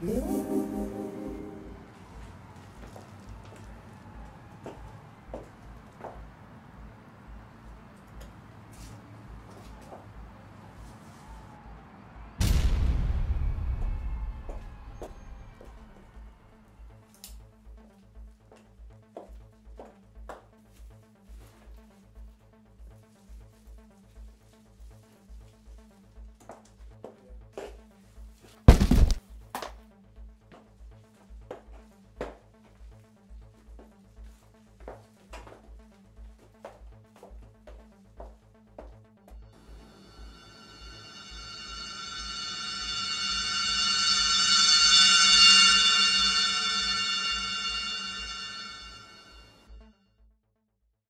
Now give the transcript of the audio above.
mm